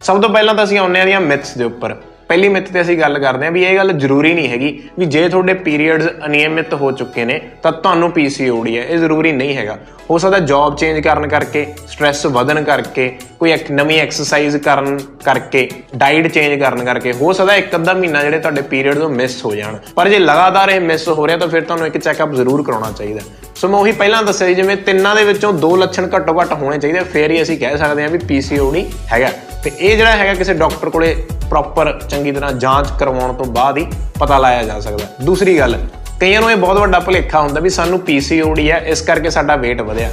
ਸਭ ਤੋਂ ਪਹਿਲਾਂ ਤਾਂ ਅਸੀਂ ਆਉਂਦੇ ਆ ਦੀਆਂ ਮਿਥਸ ਦੇ ਉੱਪਰ। ਪਹਿਲੀ ਮਿੱਥ ਤੇ ਅਸੀਂ ਗੱਲ ਕਰਦੇ ਹਾਂ ਵੀ ਇਹ ਗੱਲ ਜ਼ਰੂਰੀ ਨਹੀਂ ਹੈਗੀ ਵੀ ਜੇ ਤੁਹਾਡੇ ਪੀਰੀਅਡਸ ਅਨਿਯਮਿਤ ਹੋ ਚੁੱਕੇ ਨੇ, ਤਾਂ ਤੁਹਾਨੂੰ ਪੀਸੀਓਡੀ ਹੈ। ਇਹ ਜ਼ਰੂਰੀ ਨਹੀਂ ਹੈਗਾ। ਹੋ ਸਕਦਾ ਜੌਬ ਚੇਂਜ ਕਰਨ ਕਰਕੇ ਸਟ्रेस ਵਧਣ ਕਰਕੇ, ਕੋਈ ਇੱਕ ਨਵੀਂ ਐਕਸਰਸਾਈਜ਼ ਕਰਨ ਕਰਕੇ ਡਾਈਟ ਚੇਂਜ ਕਰਨ ਕਰਕੇ, ਹੋ ਸਕਦਾ ਇੱਕ ਅੱਧਾ ਮਹੀਨਾ ਜਿਹੜੇ ਤੁਹਾਡੇ ਪੀਰੀਅਡਸ ਉਹ ਮਿਸ ਹੋ ਜਾਣ। ਪਰ ਜੇ ਲਗਾਤਾਰ ਇਹ ਮਿਸ ਹੋ ਰਿਹਾ, ਤਾਂ ਫਿਰ ਤੁਹਾਨੂੰ ਇੱਕ ਚੈੱਕਅਪ ਜ਼ਰੂਰ ਕਰਾਉਣਾ ਚਾਹੀਦਾ। ਸੋ ਮੈਂ ਉਹੀ ਪਹਿਲਾਂ ਦੱਸਿਆ ਸੀ, ਜਿਵੇਂ ਤਿੰਨਾਂ ਦੇ ਵਿੱਚੋਂ ਦੋ ਲੱਛਣ ਘੱਟੋ ਘੱਟ ਹੋਣੇ ਚਾਹੀਦੇ ਫਿਰ ਹੀ ਅਸੀਂ ਕਹਿ ਸਕਦੇ ਹਾਂ ਵੀ ਪੀਸੀਓਡੀ ਹੈਗਾ। ਤੇ ਇਹ ਜਿਹੜਾ ਹੈਗਾ ਕਿਸੇ ਡਾਕਟਰ ਕੋਲੇ ਪ੍ਰੋਪਰ ਚੰਗੀ ਤਰ੍ਹਾਂ ਜਾਂਚ ਕਰਵਾਉਣ ਤੋਂ ਬਾਅਦ ਹੀ ਪਤਾ ਲਾਇਆ ਜਾ ਸਕਦਾ। ਦੂਸਰੀ ਗੱਲ, ਕਈਆਂ ਨੂੰ ਇਹ ਬਹੁਤ ਵੱਡਾ ਭੁਲੇਖਾ ਹੁੰਦਾ ਵੀ ਸਾਨੂੰ ਪੀਸੀਓਡੀ ਹੈ, ਇਸ ਕਰਕੇ ਸਾਡਾ weight ਵਧਿਆ।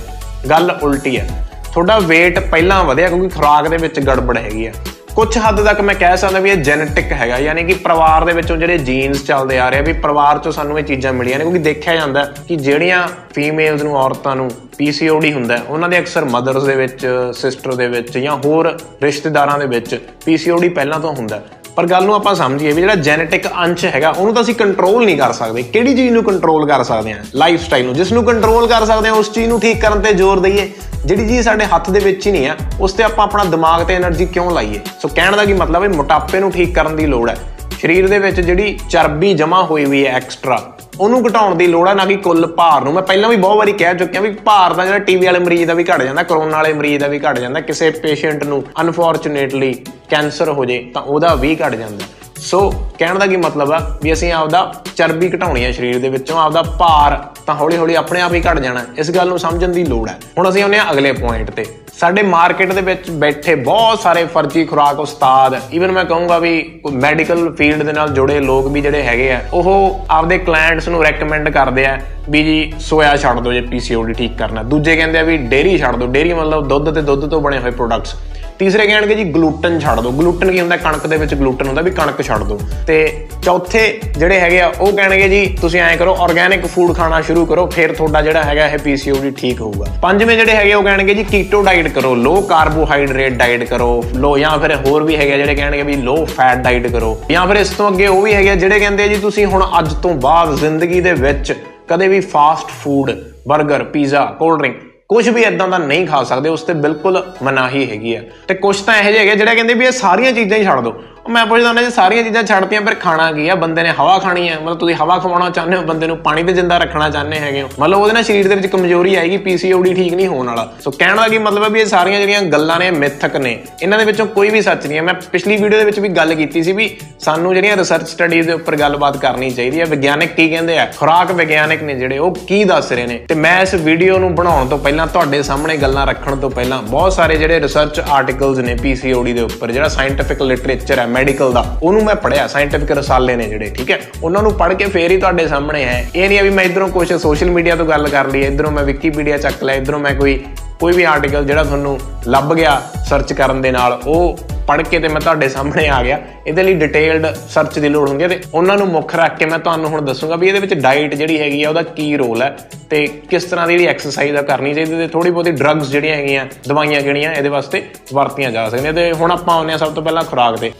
ਗੱਲ ਉਲਟੀ ਹੈ, ਤੁਹਾਡਾ weight ਪਹਿਲਾਂ ਵਧਿਆ ਕਿਉਂਕਿ ਖੁਰਾਕ ਦੇ ਵਿੱਚ ਗੜਬੜ ਹੈਗੀ ਆ। ਕੁਝ ਹੱਦ ਤੱਕ ਮੈਂ ਕਹਿ ਸਕਦਾ ਵੀ ਇਹ ਜੈਨੇਟਿਕ ਹੈਗਾ, ਯਾਨੀ ਕਿ ਪਰਿਵਾਰ ਦੇ ਵਿੱਚੋਂ ਜਿਹੜੇ ਜੀਨਸ ਚੱਲਦੇ ਆ ਰਹੇ ਆ ਵੀ ਪਰਿਵਾਰ ਚੋਂ ਸਾਨੂੰ ਇਹ ਚੀਜ਼ਾਂ ਮਿਲੀਆਂ ਨੇ, ਕਿਉਂਕਿ ਦੇਖਿਆ ਜਾਂਦਾ ਕਿ ਜਿਹੜੀਆਂ ਫੀਮੇਲਸ ਨੂੰ, ਔਰਤਾਂ ਨੂੰ ਪੀਸੀਓਡੀ ਹੁੰਦਾ ਉਹਨਾਂ ਦੇ ਅਕਸਰ ਮਦਰਸ ਦੇ ਵਿੱਚ ਸਿਸਟਰ ਦੇ ਵਿੱਚ ਜਾਂ ਹੋਰ ਰਿਸ਼ਤੇਦਾਰਾਂ ਦੇ ਵਿੱਚ ਪੀਸੀਓਡੀ ਪਹਿਲਾਂ ਤੋਂ ਹੁੰਦਾ ਪਰ ਗੱਲ ਨੂੰ ਆਪਾਂ ਸਮਝੀਏ ਵੀ ਜਿਹੜਾ ਜੈਨੇਟਿਕ ਅੰਸ਼ ਹੈਗਾ, ਉਹਨੂੰ ਤਾਂ ਅਸੀਂ ਕੰਟਰੋਲ ਨਹੀਂ ਕਰ ਸਕਦੇ। ਕਿਹੜੀ ਚੀਜ਼ ਨੂੰ ਕੰਟਰੋਲ ਕਰ ਸਕਦੇ ਹਾਂ? ਲਾਈਫ ਸਟਾਈਲ ਨੂੰ। ਜਿਸ ਨੂੰ ਕੰਟਰੋਲ ਕਰ ਸਕਦੇ ਹਾਂ, ਉਸ ਚੀਜ਼ ਨੂੰ ਠੀਕ ਕਰਨ ਤੇ ਜ਼ੋਰ ਦਈਏ। ਜਿਹੜੀ ਚੀਜ਼ ਸਾਡੇ ਹੱਥ ਦੇ ਵਿੱਚ ਹੀ ਨਹੀਂ ਆ, ਉਸ ਤੇ ਆਪਾਂ ਆਪਣਾ ਦਿਮਾਗ ਤੇ એનર્ਜੀ ਕਿਉਂ ਲਾਈਏ? ਸੋ ਕਹਿਣ ਦਾ ਕੀ ਮਤਲਬ ਹੈ, ਮੋਟਾਪੇ ਨੂੰ ਠੀਕ ਕਰਨ ਦੀ ਲੋੜ ਹੈ। ਸਰੀਰ ਦੇ ਵਿੱਚ ਜਿਹੜੀ ਚਰਬੀ ਜਮਾ ਹੋਈ ਹੋਈ ਹੈ ਐਕਸਟਰਾ ਉਹਨੂੰ ਘਟਾਉਣ ਦੀ ਲੋੜ ਹੈ ਨਾ ਕਿ ਕੁੱਲ ਭਾਰ ਨੂੰ। ਮੈਂ ਪਹਿਲਾਂ ਵੀ ਬਹੁਤ ਵਾਰੀ ਕਹਿ ਚੁੱਕਿਆ ਵੀ ਭਾਰ ਦਾ ਜਿਹੜਾ ਟੀਵੀ ਵਾਲੇ ਮਰੀਜ਼ ਦਾ ਵੀ ਘਟ ਜਾਂਦਾ ਕਰੋਨਾ ਵਾਲੇ ਮਰੀਜ਼ ਦਾ ਵੀ ਘਟ ਜਾਂਦਾ। ਕਿਸੇ ਪੇਸ਼ੈਂਟ ਨੂੰ ਅਨਫੋਰਚੂਨੇਟਲੀ ਕੈਂਸਰ ਹੋ ਜੇ ਤਾਂ ਉਹਦਾ ਵੀ ਘਟ ਜਾਂਦਾ। ਸੋ ਕਹਿਣ ਦਾ ਕੀ ਮਤਲਬ ਆ? ਵੀ ਅਸੀਂ ਆਪਦਾ ਚਰਬੀ ਘਟਾਉਣੀ ਹੈ ਸਰੀਰ ਦੇ ਵਿੱਚੋਂ, ਆਪਦਾ ਭਾਰ ਤਾਂ ਹੌਲੀ ਹੌਲੀ ਆਪਣੇ ਆਪ ਹੀ ਘਟ ਜਾਣਾ। ਇਸ ਗੱਲ ਨੂੰ ਸਮਝਣ ਦੀ ਲੋੜ ਹੈ ਹੁਣ ਅਸੀਂ ਆਉਂਦੇ ਹਾਂ ਅਗਲੇ ਪੁਆਇੰਟ ਤੇ। ਸਾਡੇ ਮਾਰਕੀਟ ਦੇ ਵਿੱਚ ਬੈਠੇ ਬਹੁਤ ਸਾਰੇ ਫਰਜ਼ੀ ਖੁਰਾਕ ਉਸਤਾਦ ਈਵਨ ਮੈਂ ਕਹੂੰਗਾ ਵੀ ਮੈਡੀਕਲ ਫੀਲਡ ਦੇ ਨਾਲ ਜੁੜੇ ਲੋਕ ਵੀ ਜਿਹੜੇ ਹੈਗੇ ਆ, ਉਹ ਆਪਦੇ ਕਲਾਇੰਟਸ ਨੂੰ ਰეკਮੈਂਡ ਕਰਦੇ ਆ ਵੀ ਜੀ ਸੋਇਆ ਛੱਡ ਦਿਓ ਜੇ ਪੀਸੀਓਡੀ ਠੀਕ ਕਰਨਾ। ਦੂਜੇ ਕਹਿੰਦੇ ਆ ਵੀ ਡੇਰੀ ਛੱਡ ਦਿਓ। ਡੇਰੀ ਮਤਲਬ ਦੁੱਧ ਤੇ ਦੁੱਧ ਤੋਂ ਬਣੇ ਹੋਏ ਪ੍ਰੋਡਕਟਸ ਤੀਸਰੇ ਕਹਿਣਗੇ ਜੀ ਗਲੂਟਨ ਛੱਡ ਦਿਓ। ਗਲੂਟਨ ਕੀ ਹੁੰਦਾ? ਕਣਕ ਦੇ ਵਿੱਚ ਗਲੂਟਨ ਹੁੰਦਾ ਵੀ ਕਣਕ ਛੱਡ ਦਿਓ। ਤੇ ਚੌਥੇ ਜਿਹੜੇ ਹੈਗੇ ਆ, ਉਹ ਕਹਿਣਗੇ ਜੀ, ਤੁਸੀਂ ਐਂ ਕਰੋ ਆਰਗੇਨਿਕ ਫੂਡ ਖਾਣਾ ਸ਼ੁਰੂ ਕਰੋ, ਫਿਰ ਤੁਹਾਡਾ ਜਿਹੜਾ ਹੈਗਾ ਇਹ ਪੀਸੀਓਡੀ ਠੀਕ ਹੋਊਗਾ। ਪੰਜਵੇਂ ਜਿਹੜੇ ਹੈਗੇ, ਉਹ ਕਹਿਣਗੇ ਜੀ ਕੀਟੋ ਡਾਈਟ ਕਰੋ ਲੋ ਕਾਰਬੋਹਾਈਡਰੇਟ ਡਾਈਟ ਕਰੋ, ਲੋ, ਜਾਂ ਫਿਰ ਹੋਰ ਵੀ ਹੈਗੇ ਜਿਹੜੇ ਕਹਿਣਗੇ ਵੀ ਲੋ ਫੈਟ ਡਾਈਟ ਕਰੋ। ਜਾਂ ਫਿਰ ਇਸ ਤੋਂ ਅੱਗੇ ਉਹ ਵੀ ਹੈਗੇ ਜਿਹੜੇ ਕਹਿੰਦੇ ਜੀ, ਤੁਸੀਂ ਹੁਣ ਅੱਜ ਤੋਂ ਬਾਅਦ ਜ਼ਿੰਦਗੀ ਦੇ ਵਿੱਚ ਕਦੇ ਵੀ ਫਾਸਟ ਫੂਡ 버ਗਰ ਪੀਜ਼ਾ ਕੋਲਡ ਡਰਿੰਕ ਕੁਝ ਵੀ ਇਦਾਂ ਦਾ ਨਹੀਂ ਖਾ ਸਕਦੇ, ਉਸ ਤੇ ਬਿਲਕੁਲ ਮਨਾਹੀ ਹੈਗੀ ਆ। ਤੇ ਕੁਝ ਤਾਂ ਇਹੋ ਜਿਹੇ ਹੈਗੇ ਜਿਹੜਾ ਕਹਿੰਦੇ ਵੀ ਇਹ ਸਾਰੀਆਂ ਚੀਜ਼ਾਂ ਹੀ ਛੱਡ ਦਿਓ ਮੈਂ ਪੁੱਛਦਾ ਹੁੰਦਾ ਜੀ, ਸਾਰੀਆਂ ਚੀਜ਼ਾਂ ਛੱਡਤੀਆਂ ਪਰ ਖਾਣਾ ਕੀ ਆ? ਬੰਦੇ ਨੇ ਹਵਾ ਖਾਣੀ ਹੈ ਮਤਲਬ ਤੁਸੀਂ ਹਵਾ ਖਵਾਉਣਾ ਚਾਹੁੰਦੇ ਹੋ, ਬੰਦੇ ਨੂੰ ਪਾਣੀ ਤੇ ਜਿੰਦਾ ਰੱਖਣਾ ਚਾਹੁੰਦੇ ਹੈਗੇ ਹੋ। ਮਤਲਬ ਉਹਦੇ ਨਾਲ ਸਰੀਰ ਦੇ ਵਿੱਚ ਕਮਜ਼ੋਰੀ ਆਏਗੀ ਪੀਸੀਓਡੀ ਠੀਕ ਨਹੀਂ ਹੋਣ ਵਾਲਾ। ਸੋ ਕਹਿਣ ਦਾ ਕੀ ਮਤਲਬ ਹੈ ਵੀ ਇਹ ਸਾਰੀਆਂ ਜਿਹੜੀਆਂ ਗੱਲਾਂ ਨੇ, ਮਿਥਕ ਨੇ, ਇਹਨਾਂ ਦੇ ਵਿੱਚੋਂ ਕੋਈ ਵੀ ਸੱਚ ਨਹੀਂ ਹੈ ਮੈਂ ਪਿਛਲੀ ਵੀਡੀਓ ਦੇ ਵਿੱਚ ਵੀ ਗੱਲ ਕੀਤੀ ਸੀ ਵੀ ਸਾਨੂੰ ਜਿਹੜੀਆਂ ਰਿਸਰਚ ਸਟੱਡੀਜ਼ ਦੇ ਉੱਪਰ ਗੱਲਬਾਤ ਕਰਨੀ ਚਾਹੀਦੀ ਹੈ ਵਿਗਿਆਨਕ ਕੀ ਕਹਿੰਦੇ ਆ? ਖੁਰਾਕ ਵਿਗਿਆਨਕ ਨੇ ਜਿਹੜੇ, ਉਹ ਕੀ ਦੱਸ ਰਹੇ ਨੇ? ਤੇ ਮੈਂ ਇਸ ਵੀਡੀਓ ਨੂੰ ਬਣਾਉਣ ਤੋਂ ਪਹਿਲਾਂ, ਤੁਹਾਡੇ ਸਾਹਮਣੇ ਗੱਲਾਂ ਰੱਖਣ ਤੋਂ ਪਹਿਲਾਂ, ਬਹੁਤ ਸਾਰੇ ਜਿਹੜੇ ਰਿਸਰਚ ਆਰਟੀਕਲਸ ਨੇ ਪੀਸੀਓਡੀ ਦੇ ਉੱਪਰ, ਜਿਹੜਾ ਸਾਇੰਟਿਫਿਕ ਲਿਟਰੇਚਰ ਹੈ ਮੈਡੀਕਲ ਦਾ। ਉਹਨੂੰ ਮੈਂ ਪੜਿਆ ਸਾਇੰਟਿਫਿਕ ਰਸਾਲੇ ਨੇ ਜਿਹੜੇ, ਠੀਕ ਹੈ? ਉਹਨਾਂ ਨੂੰ ਪੜ੍ਹ ਕੇ ਫੇਰ ਹੀ ਤੁਹਾਡੇ ਸਾਹਮਣੇ ਹੈ। ਇਹ ਨਹੀਂ ਆ ਵੀ ਮੈਂ ਇਧਰੋਂ ਕੁਝ ਸੋਸ਼ਲ ਮੀਡੀਆ ਤੋਂ ਗੱਲ ਕਰ ਲਈ ਇਧਰੋਂ ਮੈਂ ਵਿਕੀਪੀਡੀਆ ਚੱਕ ਲਿਆ, ਇਧਰੋਂ ਮੈਂ ਕੋਈ ਕੋਈ ਵੀ ਆਰਟੀਕਲ ਜਿਹੜਾ ਤੁਹਾਨੂੰ ਲੱਭ ਗਿਆ ਸਰਚ ਕਰਨ ਦੇ ਨਾਲ, ਉਹ ਪੜ੍ਹ ਕੇ ਤੇ ਮੈਂ ਤੁਹਾਡੇ ਸਾਹਮਣੇ ਆ ਗਿਆ। ਇਹਦੇ ਲਈ ਡਿਟੇਲਡ ਸਰਚ ਦੀ ਲੋੜ ਹੁੰਦੀ ਹੈ ਤੇ ਉਹਨਾਂ ਨੂੰ ਮੁੱਖ ਰੱਖ ਕੇ ਮੈਂ ਤੁਹਾਨੂੰ ਹੁਣ ਦੱਸੂਗਾ ਵੀ ਇਹਦੇ ਵਿੱਚ ਡਾਈਟ ਜਿਹੜੀ ਹੈਗੀ ਆ, ਉਹਦਾ ਕੀ ਰੋਲ ਹੈ ਤੇ ਕਿਸ ਤਰ੍ਹਾਂ ਦੀ ਜਿਹੜੀ ਐਕਸਰਸਾਈਜ਼ ਆ ਕਰਨੀ ਚਾਹੀਦੀ ਤੇ ਥੋੜੀ ਬਹੁਤੀ ਡਰੱਗਸ ਜਿਹੜੀਆਂ ਹੈਗੀਆਂ, ਦਵਾਈਆਂ ਜਿਹੜੀਆਂ ਇਹਦੇ ਵਾਸਤੇ ਵਰਤੀਆਂ ਜਾ ਸਕਦੀਆਂ। ਤੇ ਹੁਣ ਆਪਾਂ ਆਉਂਦੇ ਆ ਸਭ ਤੋਂ ਪਹਿਲਾਂ ਖੁਰਾਕ ਤੇ।